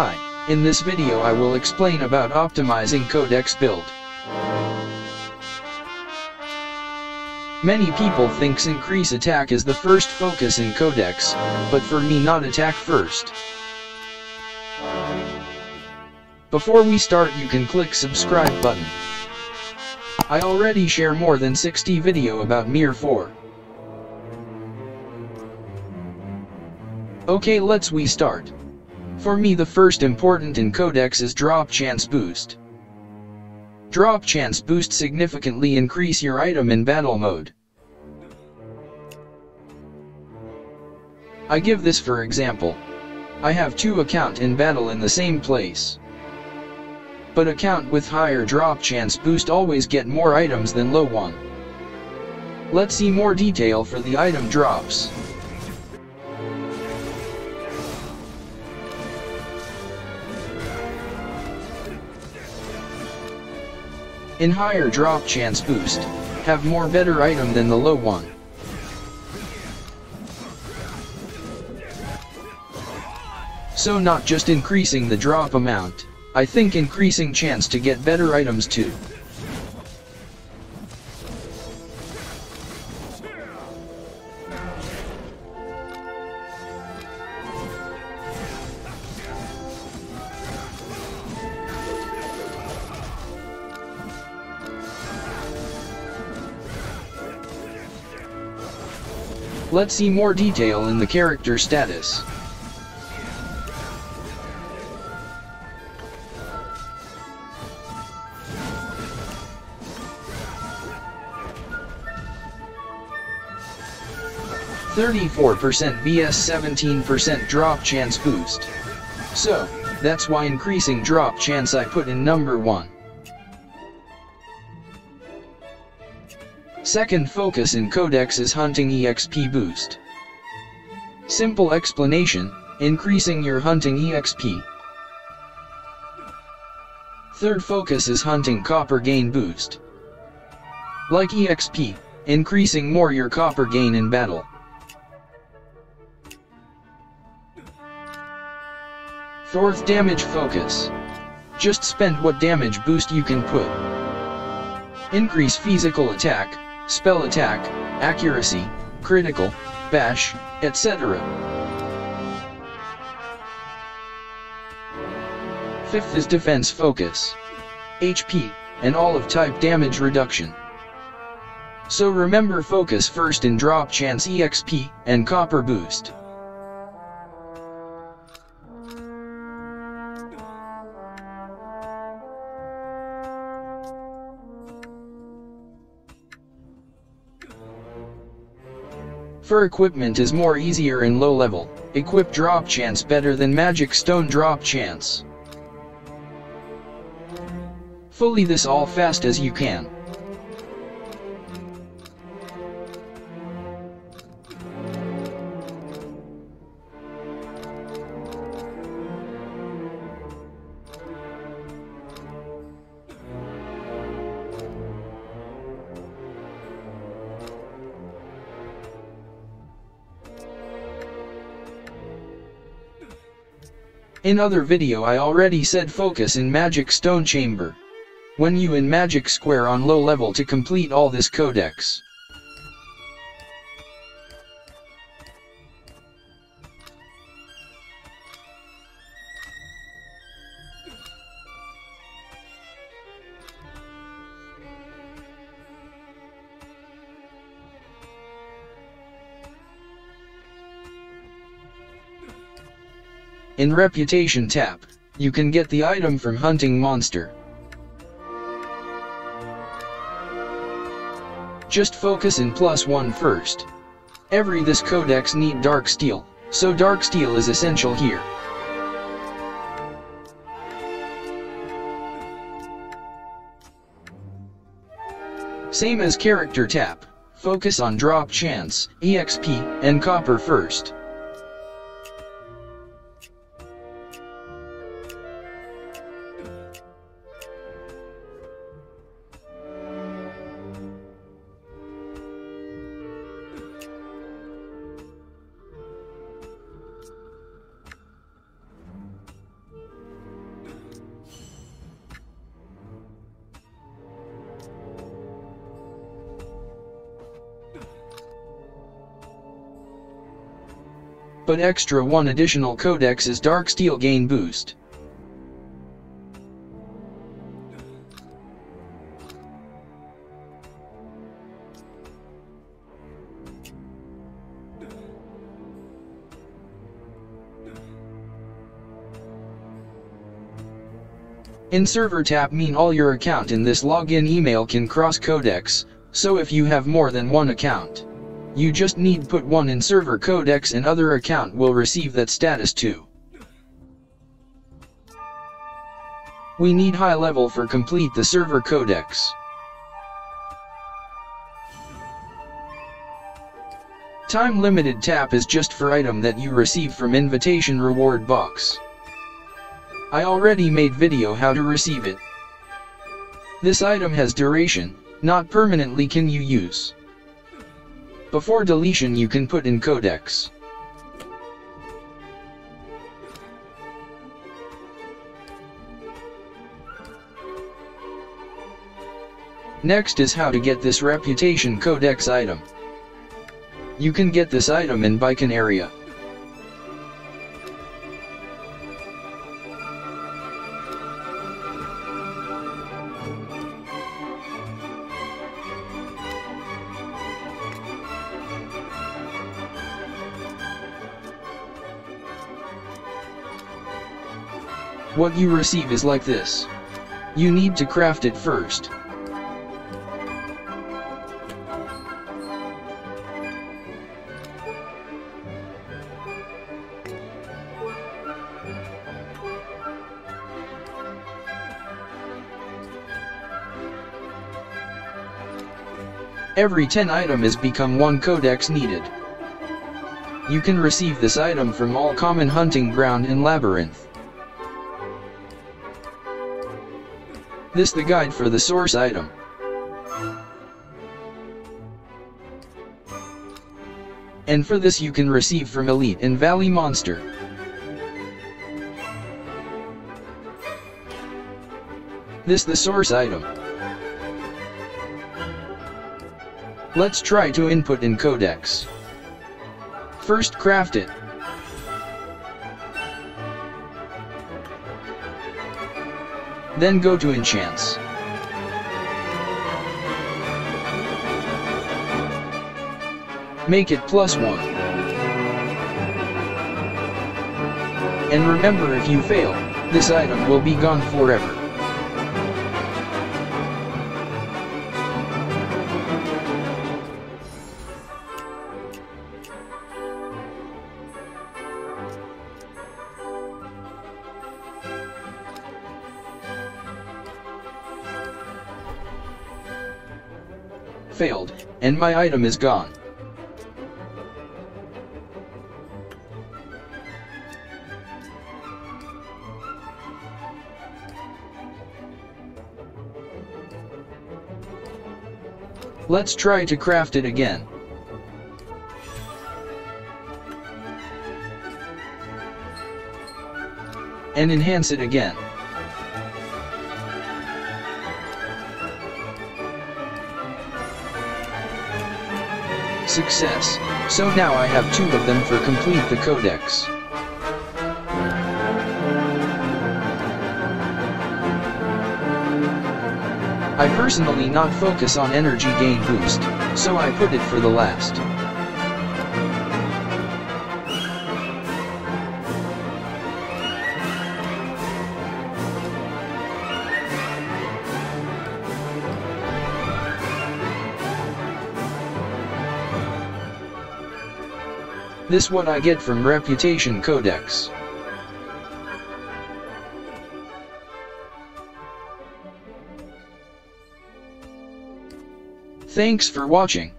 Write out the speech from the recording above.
Hi, in this video I will explain about optimizing codex build. Many people thinks increase attack is the first focus in codex, but for me not attack first. Before we start you can click subscribe button. I already share more than 60 video about Mir 4. Okay let's we start. For me the first important in Codex is Drop Chance Boost. Drop Chance Boost significantly increase your item in battle mode. I give this for example. I have two account in battle in the same place. But account with higher drop chance boost always get more items than low one. Let's see more detail for the item drops. In higher drop chance boost, have more better item than the low one. So not just increasing the drop amount, I think increasing chance to get better items too. Let's see more detail in the character status. Thirty-four percent vs seventeen percent drop chance boost. So, that's why increasing drop chance I put in number 1. Second focus in Codex is hunting EXP boost. Simple explanation, increasing your hunting EXP. Third focus is hunting copper gain boost. Like EXP, increasing more your copper gain in battle. Fourth damage focus. Just spend what damage boost you can put. Increase physical attack, spell attack, accuracy, critical, bash, etc. Fifth is defense focus. HP, and all of type damage reduction. So remember focus first in drop chance EXP, and copper boost. Fur equipment is more easier in low level, equip drop chance better than magic stone drop chance. Fully this all fast as you can. In other video I already said focus in magic stone chamber. When you in magic square on low level to complete all this codex. In Reputation tab, you can get the item from Hunting Monster. Just focus in plus one first. Every this codex need dark steel, so dark steel is essential here. Same as character tap, focus on drop chance, EXP, and copper first. But extra one additional codex is Dark Steel Gain Boost. In server tap mean all your account in this login email can cross codex, so if you have more than one account, you just need put one in server codex and other account will receive that status too. We need high level for complete the server codex. Time limited tap is just for item that you receive from invitation reward box. I already made video how to receive it. This item has duration, not permanently can you use. Before deletion you can put in codex. Next is how to get this reputation codex item. You can get this item in Beacon area. What you receive is like this. You need to craft it first. Every 10 item is become 1 codex needed. You can receive this item from all common hunting ground in Labyrinth. This the guide for the source item. And for this you can receive from Elite and Valley Monster. This the source item. Let's try to input in Codex. First craft it. Then go to enchants. Make it plus 1. And remember if you fail, this item will be gone forever. Failed, and my item is gone. Let's try to craft it again. And enhance it again. Success. So now I have two of them for complete the codex. I personally not focus on energy gain boost, so I put it for the last. This what I get from Reputation Codex. Thanks for watching.